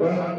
Well,